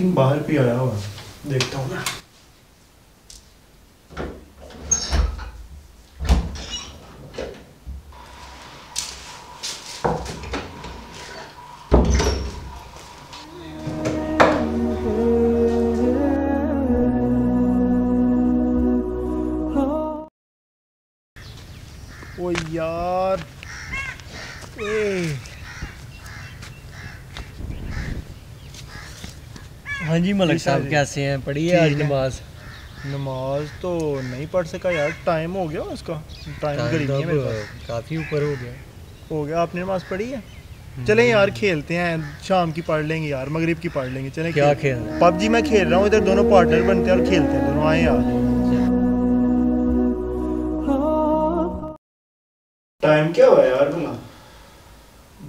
Think बाहर भी आया होगा देखता हूँ। ओ यार। हाँ जी मलक साहब कैसे हैं? पढ़ी है। आज नमाज़। नमाज़ तो नहीं पढ़ सका यार टाइम हो गया उसका। टाइम करीब तो है मेरे पास। काफ़ी ऊपर हो गया। हो गया आपने नमाज़ पढ़ी है? चलें यार खेलते हैं। शाम की पढ़ लेंगे यार मगरिब की पढ़ लेंगे। चलें क्या खेल? पबजी मैं खेल रहा हूँ इधर दोनों पार्टनर बनते हैं और खेलते हैं दोनों आए यार। टाइम क्या हुआ यार? भला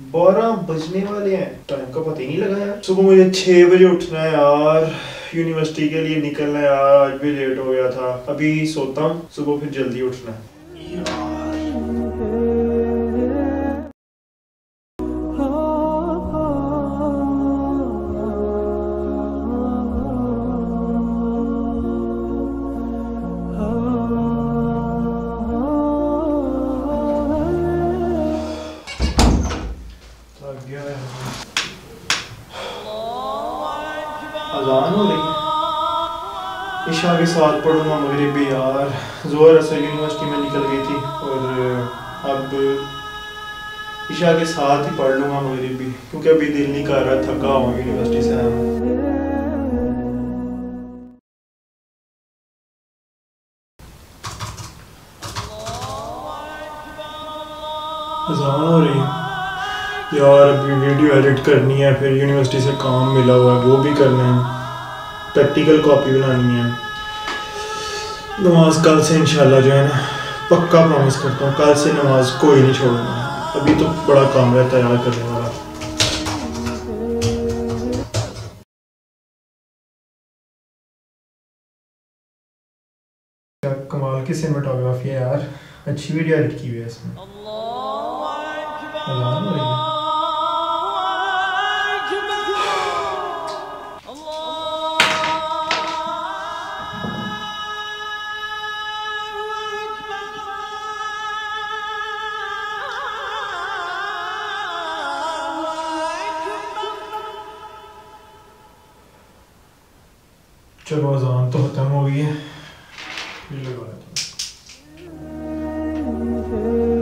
बारह बजने वाले हैं। टाइम का पता ही नहीं लगा यार। सुबह मुझे छह बजे उठना है यार। यूनिवर्सिटी के लिए निकलना है यार। आज भी लेट हो गया था। अभी सोता हूँ। सुबह फिर जल्दी उठना है। अजान हो रही। है ईशा के साथ पढ़ूँगा मगरिब भी यार। जोहर असर यूनिवर्सिटी में निकल गई थी और अब ईशा के साथ ही पढ़ लूँगा मगरिब भी, क्योंकि अभी दिल नहीं कर रहा, थका हूँ यूनिवर्सिटी से। आया हो रही। यार, अभी वीडियो एडिट करनी है, फिर यूनिवर्सिटी से काम मिला हुआ है, वो भी करना है। प्रैक्टिकल कॉपी बनानी है। नमाज़ कल से इंशाल्लाह जो है ना पक्का प्रॉमिस करता हूँ कल से नमाज़ कोई नहीं छोड़ूँगा। अभी तो बड़ा काम है यार करने वाला। कमाल की सिनेमाटोग्राफी है यार। अच्छी वीडियो एडिट की हुई है इसमें। अजान हो रही है चलो अजान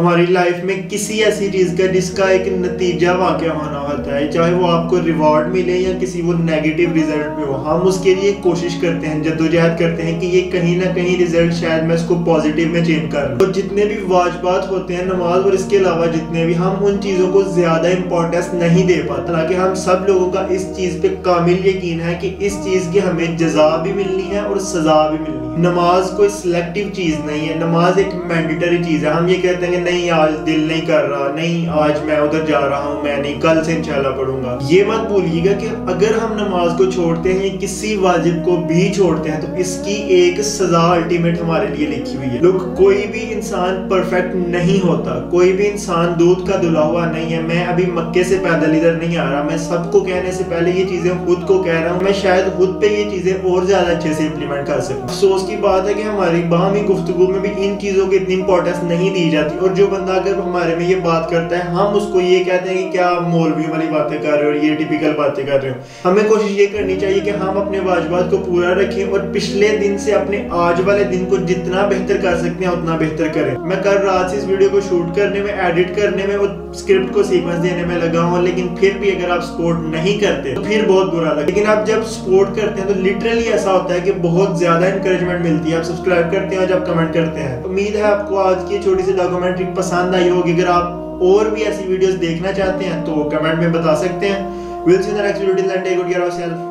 हमारी लाइफ में किसी ऐसी चीज़ का, जिसका एक नतीजा वाक़ होना होता है, चाहे वो आपको रिवॉर्ड मिले या किसी वो नेगेटिव रिज़ल्ट में हो। हम उसके लिए कोशिश करते हैं, जद्दोजहद करते हैं कि ये कहीं ना कहीं रिज़ल्ट शायद मैं इसको पॉजिटिव में चेंज कर और जितने भी वाजबात होते हैं, नमाज़ और इसके अलावा जितने भी, हम उन चीज़ों को ज़्यादा इंपॉर्टेंस नहीं दे पाते हालाँकि हम सब लोगों का इस चीज़ पे कामिल यकीन है कि इस चीज़ की हमें जजा भी मिलनी है और सजा भी मिलनी है। नमाज़ कोई सिलेक्टिव चीज़ नहीं है, नमाज़ एक मैंडेटरी चीज़ है। हम ये कहते हैं नहीं, आज दिल नहीं कर रहा, नहीं, आज मैं उधर जा रहा हूँ, मैं नहीं, कल से इंशाल्लाह पढ़ूँगा। ये मत भूलिएगा कि अगर हम नमाज़ को छोड़ते हैं, किसी वाजिब को भी छोड़ते हैं तो इसकी एक सजा अल्टीमेट हमारे लिए लिखी हुई है। लोग कोई भी इंसान परफेक्ट नहीं होता, कोई भी इंसान दूध का धुला हुआ नहीं है। मैं अभी मक्के से पैदल इधर नहीं आ रहा, मैं सबको कहने से पहले ये चीज़ें खुद को कह रहा हूँ, मैं शायद खुद पे ये चीज़ें और ज़्यादा अच्छे से इम्प्लीमेंट कर सकूँ। अफसोस की बात है कि हमारी बाहमी गुफ्तगू में भी इन चीज़ों की इतनी इंपॉर्टेंस नहीं दी जाती, और जो बंदा अगर हमारे में ये बात करता है, हम उसको ये कहते हैं कि क्या मौलवी वाली बातें कर रहे हो और ये टिपिकल बातें कर रहे हो। हमें कोशिश ये करनी चाहिए कि हम अपने वाजबात को पूरा रखें और पिछले दिन से अपने आज वाले दिन को जितना बेहतर कर सकते हैं, उतना बेहतर करें। मैं कल रात से इस वीडियो को शूट करने में एडिट करने में और स्क्रिप्ट को सीक्वेंस देने में लगा हूँ, लेकिन फिर भी अगर आप सपोर्ट नहीं करते तो फिर बहुत बुरा लगता लेकिन आप जब सपोर्ट करते हैं तो लिटरली ऐसा होता है कि बहुत ज़्यादा इंकरेजमेंट मिलती है। आप सब्सक्राइब करते हैं और जब कमेंट करते हैं उम्मीद है आपको आज की छोटी सी डॉक्यूमेंट्री पसंद आई होगी। अगर आप और भी ऐसी वीडियोस देखना चाहते हैं तो कमेंट में बता सकते हैं। Will see the next video till then take good care of yourself